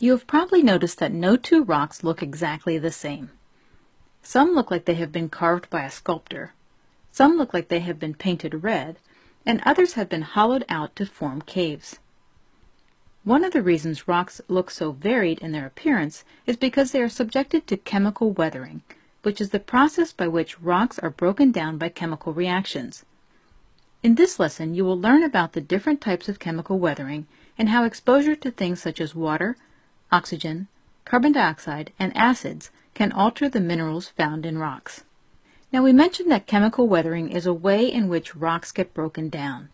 You have probably noticed that no two rocks look exactly the same. Some look like they have been carved by a sculptor, some look like they have been painted red, and others have been hollowed out to form caves. One of the reasons rocks look so varied in their appearance is because they are subjected to chemical weathering, which is the process by which rocks are broken down by chemical reactions. In this lesson, you will learn about the different types of chemical weathering and how exposure to things such as water, oxygen, carbon dioxide, and acids can alter the minerals found in rocks. Now we mentioned that chemical weathering is a way in which rocks get broken down.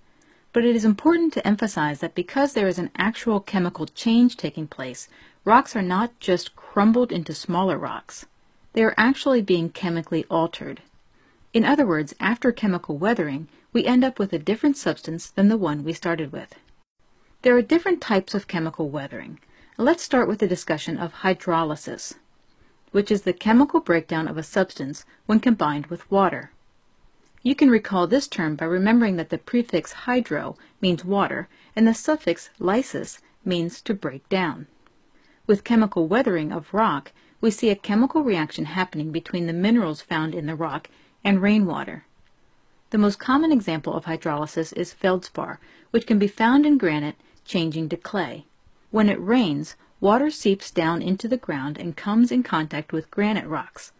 But it is important to emphasize that because there is an actual chemical change taking place, rocks are not just crumbled into smaller rocks. They are actually being chemically altered. In other words, after chemical weathering, we end up with a different substance than the one we started with. There are different types of chemical weathering. Let's start with a discussion of hydrolysis, which is the chemical breakdown of a substance when combined with water. You can recall this term by remembering that the prefix hydro means water and the suffix lysis means to break down. With chemical weathering of rock, we see a chemical reaction happening between the minerals found in the rock and rainwater. The most common example of hydrolysis is feldspar, which can be found in granite changing to clay. When it rains, water seeps down into the ground and comes in contact with granite rocks.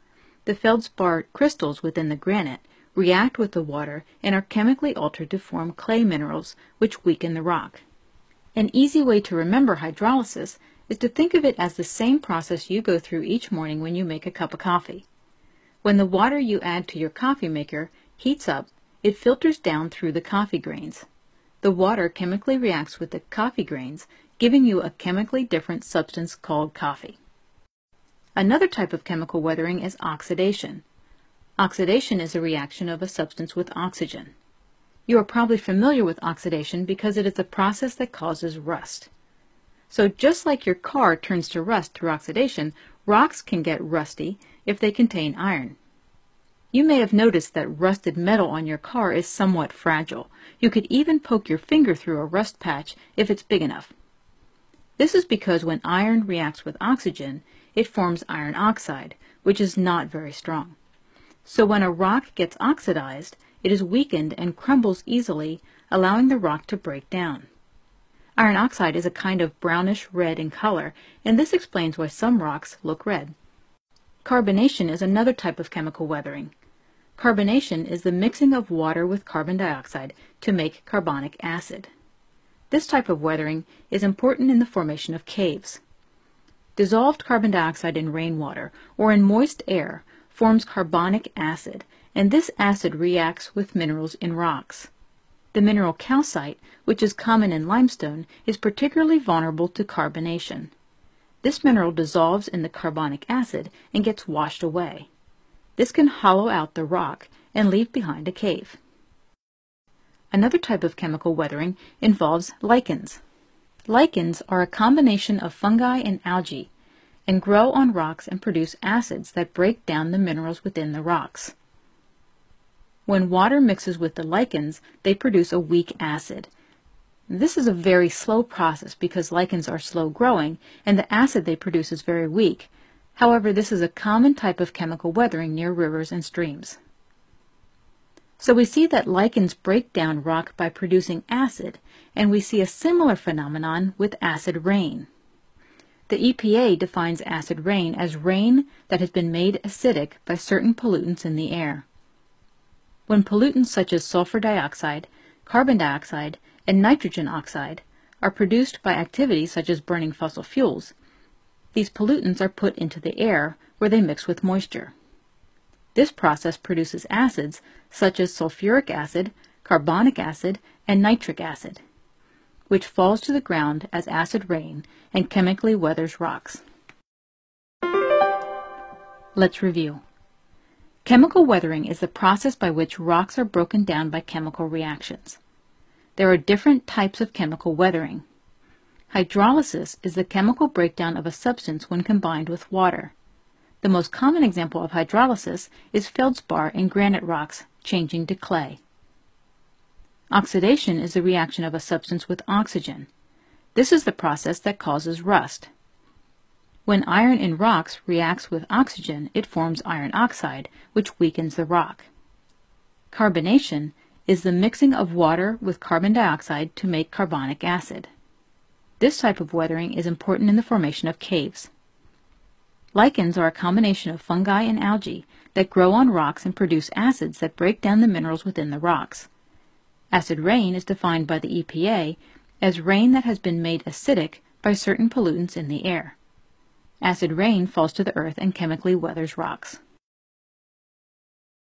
The feldspar crystals within the granite react with the water and are chemically altered to form clay minerals, which weaken the rock. An easy way to remember hydrolysis is to think of it as the same process you go through each morning when you make a cup of coffee. When the water you add to your coffee maker heats up, it filters down through the coffee grains. The water chemically reacts with the coffee grains giving you a chemically different substance called coffee. Another type of chemical weathering is oxidation. Oxidation is a reaction of a substance with oxygen. You are probably familiar with oxidation because it is a process that causes rust. So just like your car turns to rust through oxidation, rocks can get rusty if they contain iron. You may have noticed that rusted metal on your car is somewhat fragile. You could even poke your finger through a rust patch if it's big enough. This is because when iron reacts with oxygen, it forms iron oxide, which is not very strong. So when a rock gets oxidized, it is weakened and crumbles easily, allowing the rock to break down. Iron oxide is a kind of brownish red in color, and this explains why some rocks look red. Carbonation is another type of chemical weathering. Carbonation is the mixing of water with carbon dioxide to make carbonic acid. This type of weathering is important in the formation of caves. Dissolved carbon dioxide in rainwater or in moist air forms carbonic acid, and this acid reacts with minerals in rocks. The mineral calcite, which is common in limestone, is particularly vulnerable to carbonation. This mineral dissolves in the carbonic acid and gets washed away. This can hollow out the rock and leave behind a cave. Another type of chemical weathering involves lichens. Lichens are a combination of fungi and algae and grow on rocks and produce acids that break down the minerals within the rocks. When water mixes with the lichens, they produce a weak acid. This is a very slow process because lichens are slow growing and the acid they produce is very weak. However, this is a common type of chemical weathering near rivers and streams. So we see that lichens break down rock by producing acid, and we see a similar phenomenon with acid rain. The EPA defines acid rain as rain that has been made acidic by certain pollutants in the air. When pollutants such as sulfur dioxide, carbon dioxide, and nitrogen oxide are produced by activities such as burning fossil fuels, these pollutants are put into the air where they mix with moisture. This process produces acids such as sulfuric acid, carbonic acid, and nitric acid, which falls to the ground as acid rain and chemically weathers rocks. Let's review. Chemical weathering is the process by which rocks are broken down by chemical reactions. There are different types of chemical weathering. Hydrolysis is the chemical breakdown of a substance when combined with water. The most common example of hydrolysis is feldspar in granite rocks changing to clay. Oxidation is the reaction of a substance with oxygen. This is the process that causes rust. When iron in rocks reacts with oxygen, it forms iron oxide, which weakens the rock. Carbonation is the mixing of water with carbon dioxide to make carbonic acid. This type of weathering is important in the formation of caves. Lichens are a combination of fungi and algae that grow on rocks and produce acids that break down the minerals within the rocks. Acid rain is defined by the EPA as rain that has been made acidic by certain pollutants in the air. Acid rain falls to the earth and chemically weathers rocks.